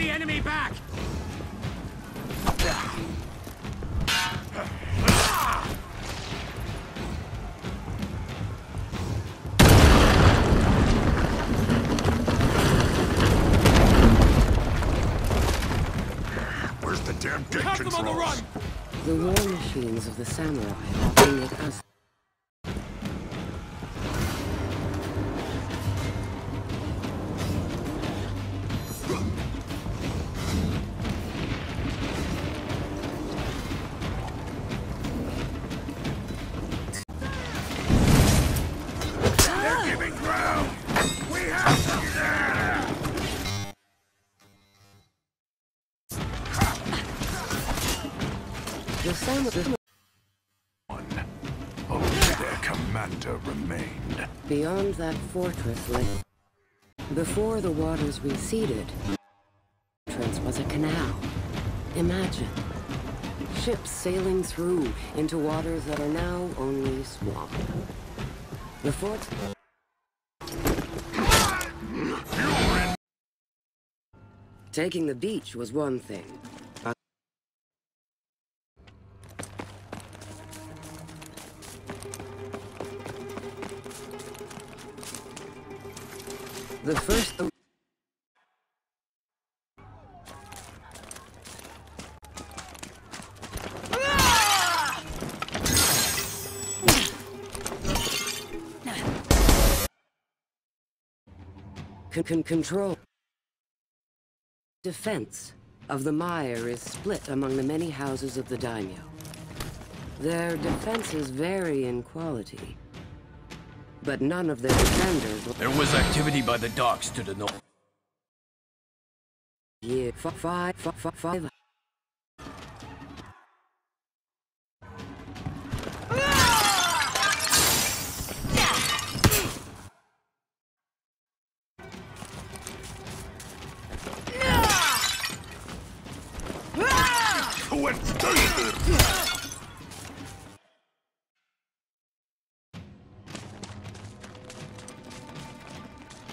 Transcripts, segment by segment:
the enemy back! Where's the damn gate Have them on the run! controls? The war machines of the samurai bring it us. Giving ground! We have to! The samurai. One. Only their commander remained. Beyond that fortress lay. Before the waters receded, entrance was a canal. Imagine. Ships sailing through into waters that are now only swamp. The fort. Taking the beach was one thing. but The first. Con con Defense of the mire is split among the many houses of the daimyo. Their defenses vary in quality, but none of their defenders will There was activity by the docks to the north. year five, five.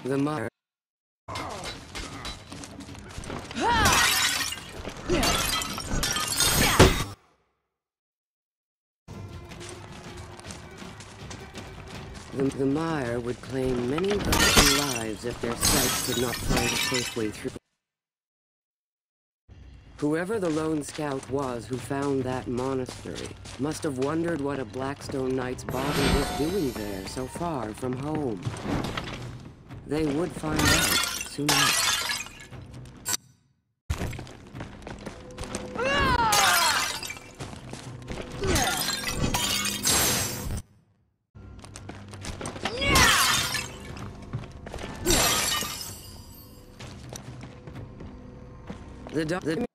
The mire. The, the mire would claim many lives if their sites could not find a safe way through. Whoever the lone scout was who found that monastery must have wondered what a Blackstone Knight's body was doing there so far from home. They would find out soon enough. The, the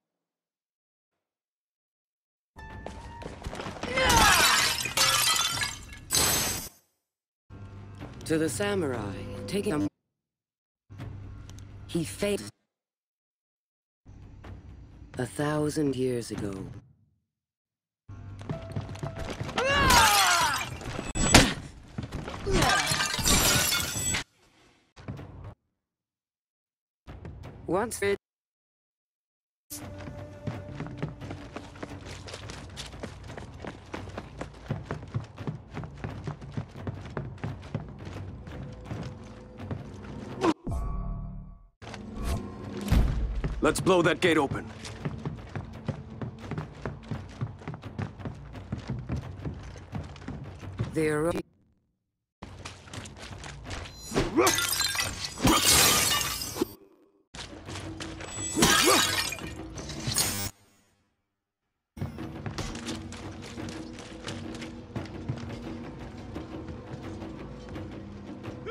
To the samurai, taking a... He faced... A thousand years ago. Once it... Let's blow that gate open. There...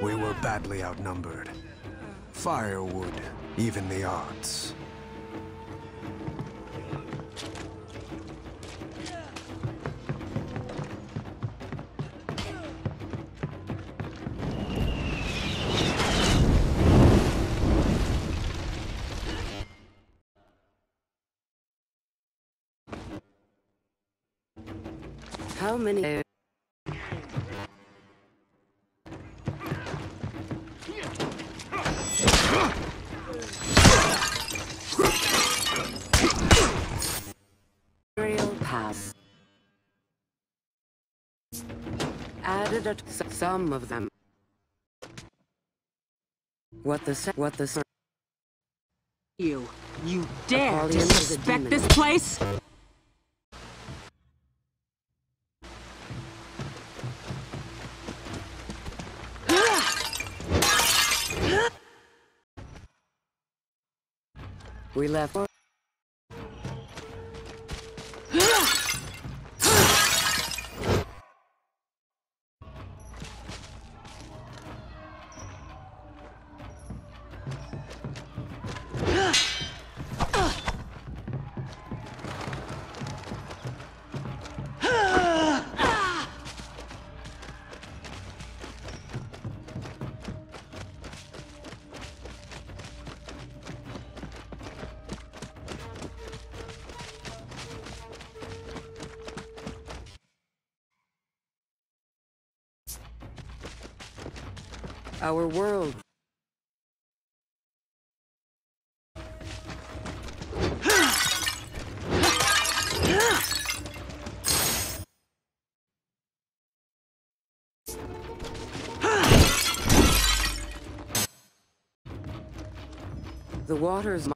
We were badly outnumbered. Firewood, even the odds. How many... Added at some of them. What the what the you you dare disrespect this place? We left. Our world. The waters